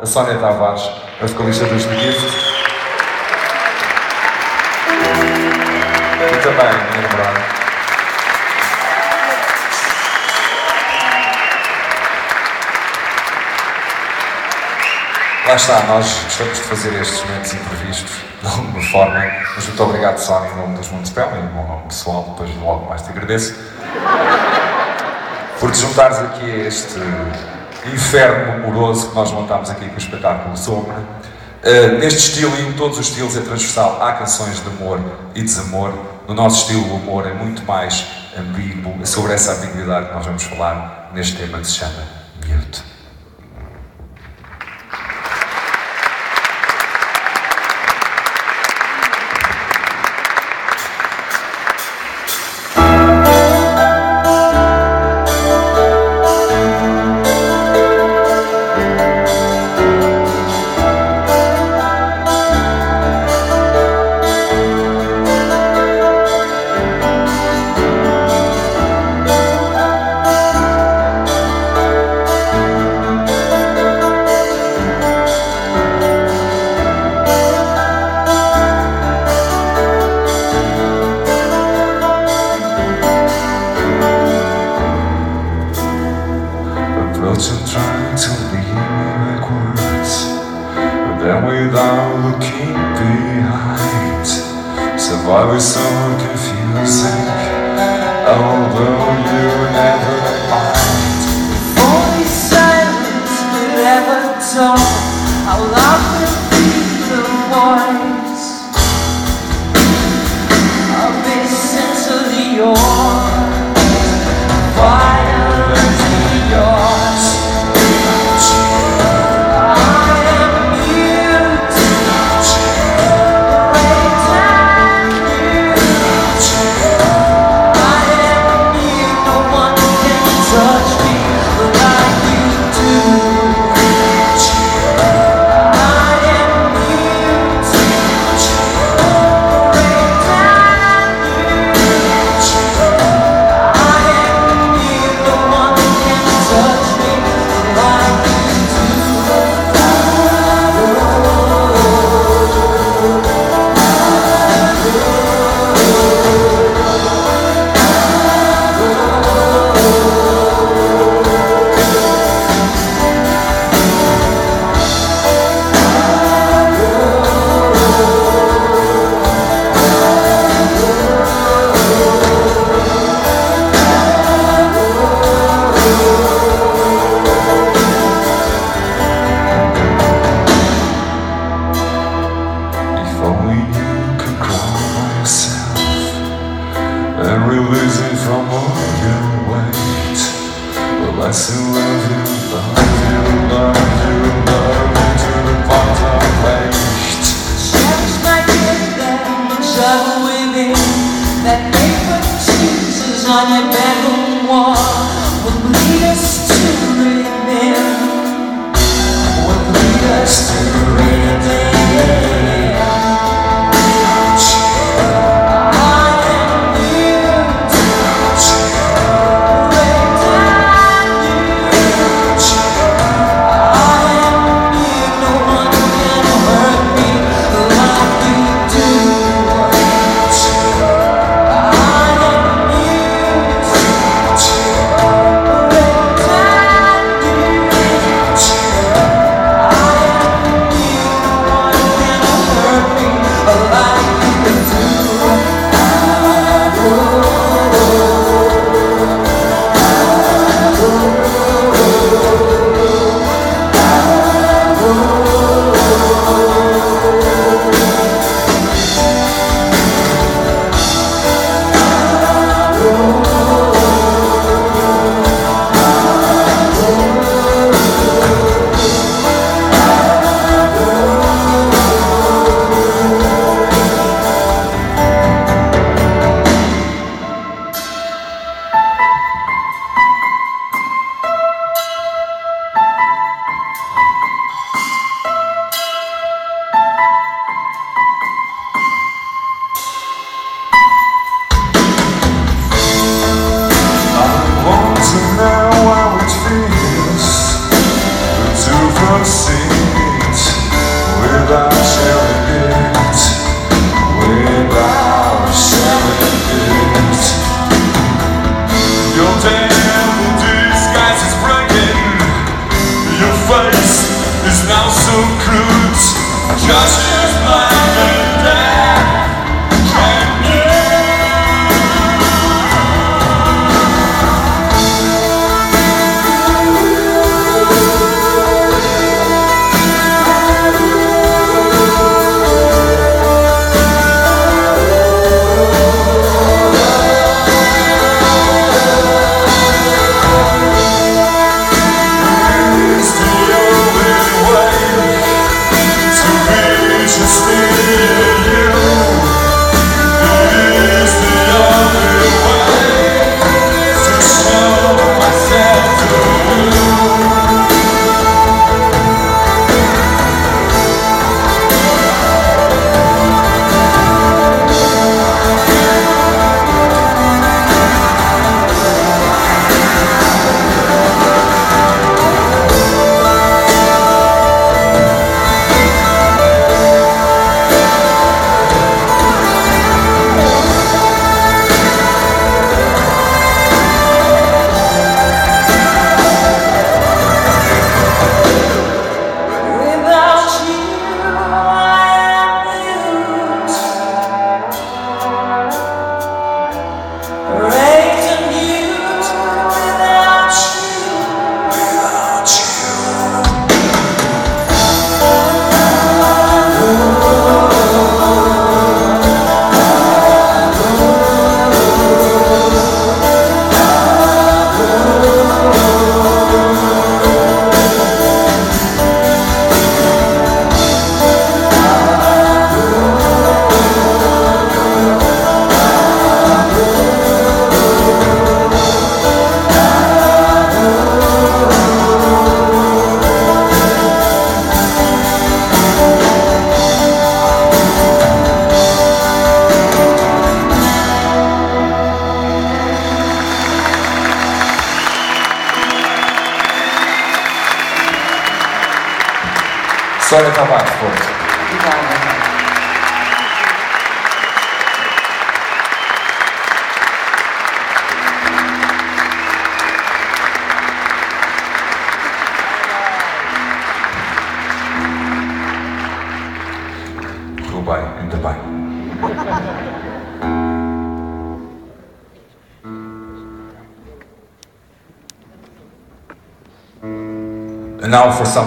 a Sónia Tavares, a vocalista dos The Gift. E também minha namorada. Lá está, nós gostamos de fazer estes momentos imprevistos de alguma forma. Mas muito obrigado, Sónia, em nome dos Municipal e em nome pessoal, depois logo mais te agradeço. Por te juntares aqui a este inferno amoroso que nós montámos aqui com o espetáculo Sombra. Uh, neste estilo e em todos os estilos é transversal, há canções de amor e desamor. No nosso estilo, o amor é muito mais ambíguo. Sobre essa ambiguidade que nós vamos falar neste tema que se chama without looking behind. Survive is so confusing, although you never mind. Only silence could ever talk. I love to be the one. rest. is now so crude. Just as mine. Solika Wachtwoord. Goodbye and goodbye. And now for some